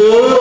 Söyleyin